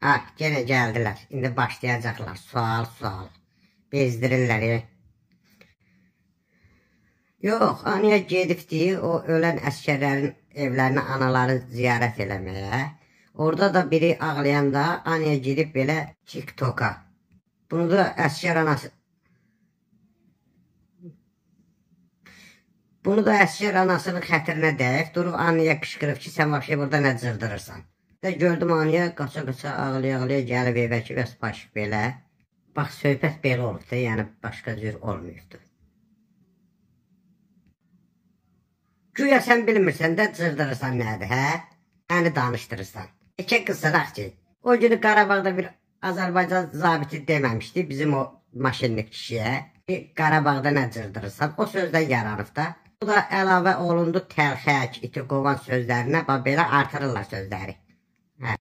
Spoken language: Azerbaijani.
Ah, yenə gəldilər. İndi başlayacaqlar. Sual, sual. Bezdirirlər. Yox, anaya gedibdi o ölən əskərlərin evlərini anaları ziyarət eləməyə. Orada da biri ağlayanda anaya girib belə TikToka. Bunu da əskər anası Bunu da əsgər anasının xətrinə dəyib, durub anaya qışqırıb ki, sən vəbşə burada nə cırdırırsan. Və gördüm anaya qaça-qaça ağlaya-ağlaya gəlib evə ki, bəs baş belə. Bax, söhbət belə olub da, yəni başqa cür olmayıbdı. Güya sən bilmirsən də cırdırırsan nədir, hə? Məni danışdırırsan. İki qısıraq ki, o günü Qarabağda bir Azərbaycan zabiti deməmişdi bizim o maşinlik kişiyə. Qarabağda nə cırdırırsan? O sözdən yaranıb da. Bu da əlavə olundu təlxək, iti qovan sözlərinə, bax belə artırırlar sözləri.